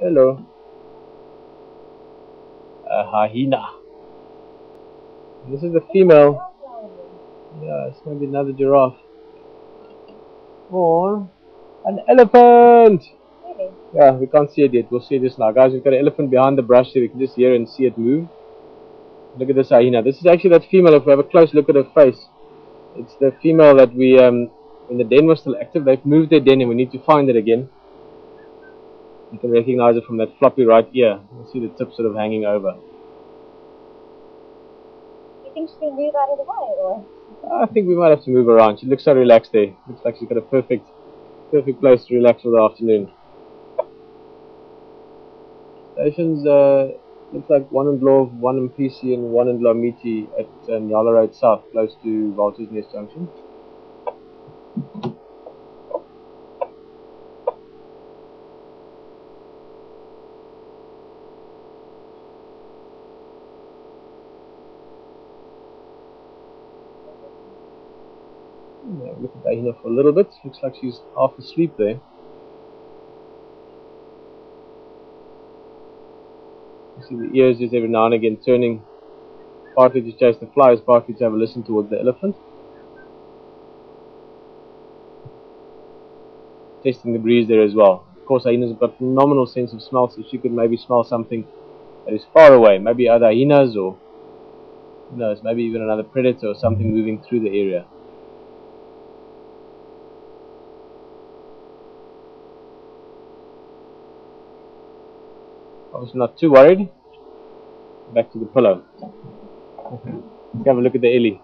Hello. A hyena. This is the female. Yeah, it's going to be another giraffe. Or an elephant! Really? Yeah, we can't see it yet. We'll see it just now. Guys, we've got an elephant behind the brush so we can just hear and see it move. Look at this hyena. This is actually that female. If we have a close look at her face, it's the female that we, um, when the den was still active, they've moved their den and we need to find it again. You can recognize it from that floppy right ear. You see the tip sort of hanging over. Do you think going to move out of the way, or? I think we might have to move around. She looks so relaxed there. Looks like she's got a perfect, perfect place to relax for the afternoon. Stations, uh, looks like one in Dlorf, one in PC, and one in Lomiti at uh, Nyala Road South, close to Vulture's Nest Junction. Yeah, look at the hyena for a little bit. Looks like she's half asleep there. You see the ears just every now and again turning partly to chase the flies, partly to have a listen towards the elephant. Testing the breeze there as well. Of course, hyenas got phenomenal sense of smell, so she could maybe smell something that is far away, maybe other hyenas or who knows, maybe even another predator or something moving through the area. Obviously not too worried. Back to the pillow. Let's have a look at the Ellie.